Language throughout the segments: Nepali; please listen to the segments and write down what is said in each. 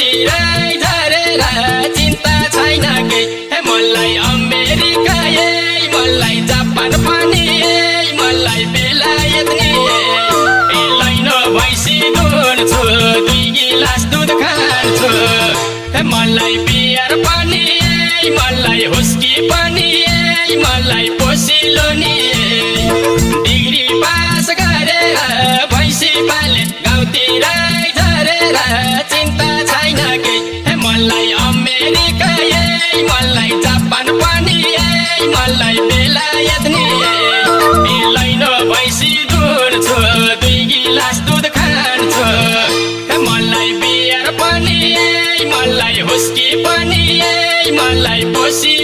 तिरै धरेर चिन्ता छैन के? मलाई अमेरिका मलाई जापान पनि मलाई बेलायत नि एलाई नभैसी गर्छु दुई गिलास दुध खान्छु। मलाई बिहार पनि मलाई हुस्की पनि मलाई पोसिलो नि डिग्री पा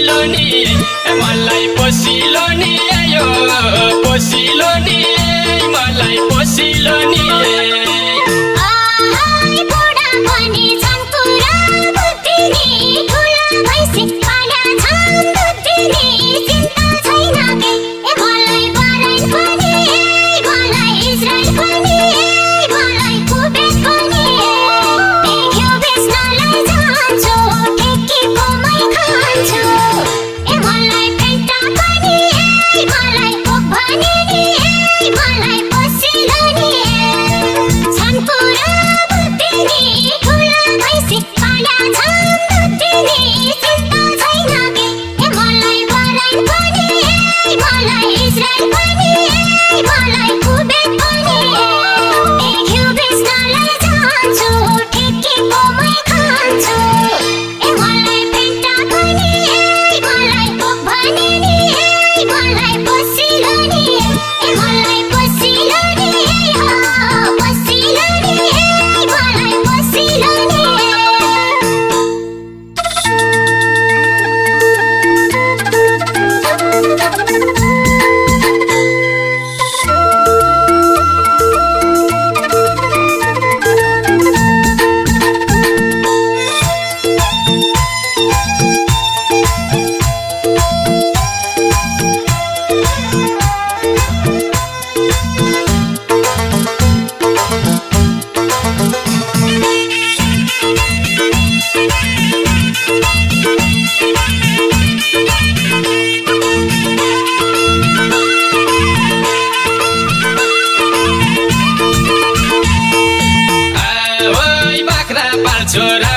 पसिलो नि मलाई पसिलो नि आयो पसिलो नि मलाई पसिलो नि भने नि मलाई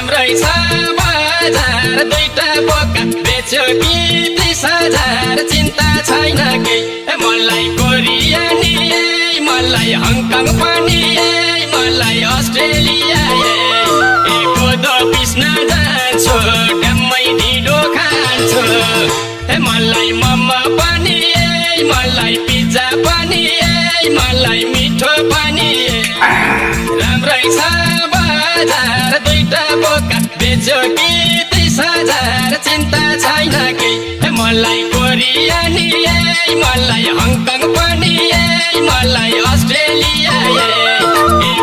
राम्रै छ बजार दुईटा बोका। बेच्यो कि तिस हजार चिन्ता छैन कि मलाई कोरिया नि मलाई हङकङ पनि मलाई अस्ट्रेलिया कोदो पिस्न जान्छु ढ्याम्मै ढिँडो खान्छु। मलाई मम पनि मलाई पिज्जा पनि मलाई मिठो पनि राम्रै छ बोका बेच्यो कि तिस हजार? चिन्ता छैन कि? मलाई कोरियानी मलाई हङकङ पनि मलाई अस्ट्रेलिया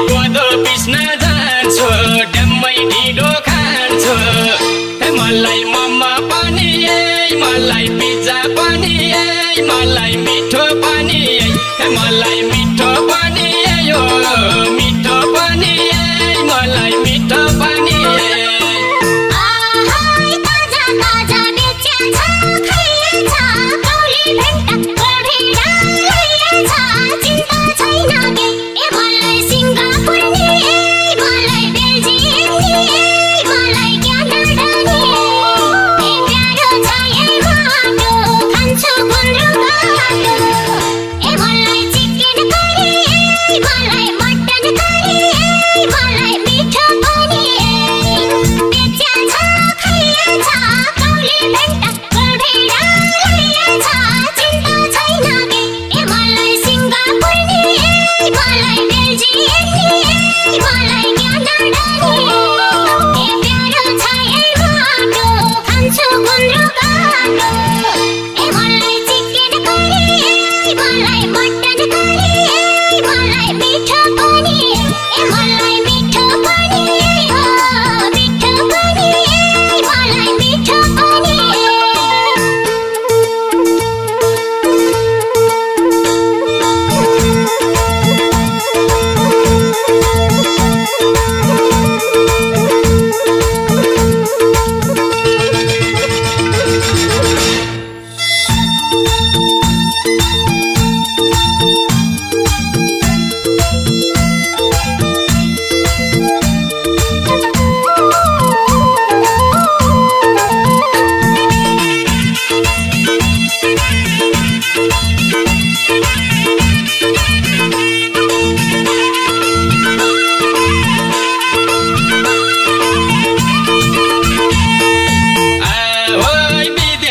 कोदो पिस्न जान्छु ड्याम्मै ढिँडो खान्छु। मलाई मम्मा पनि मलाई पिज्जा पनि मलाई मिठो पनि मलाई मिठो पनि यो मिठो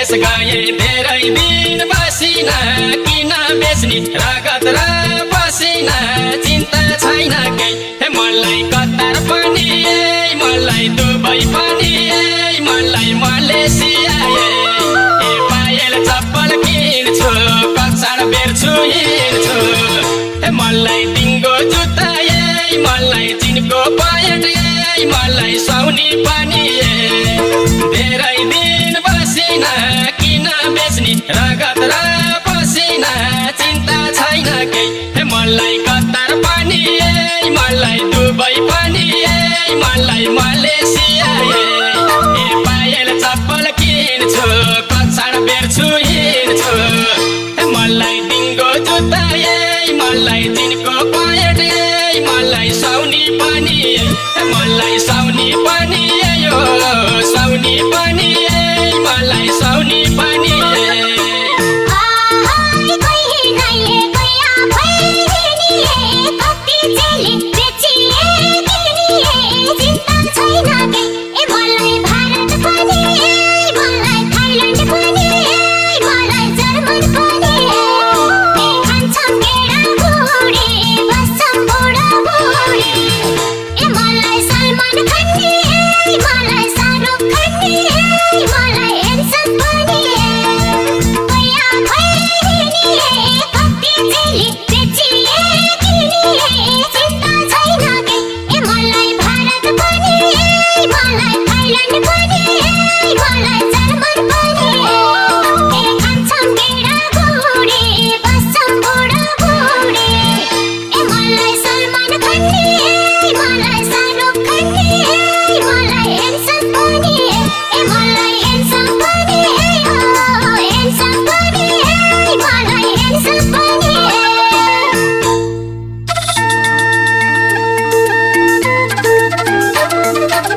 देश गए धेरै बिन बसिना किन बेच्ने रगत र बसिना? चिन्ता छैन केही मलाई कतार पनि मलाई दुबई पनि मलाई मलेसिया ए। पायल चप्पल किन्छु कक्षण बेर्छु हिँड्छु। मलाई दिङ्गो जुत्ता मलाई चिनको पायट मलाई सौनी पनि धेरै दिन रगत र पसिना चिन्ता छैन केही। मलाई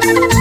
Thank you.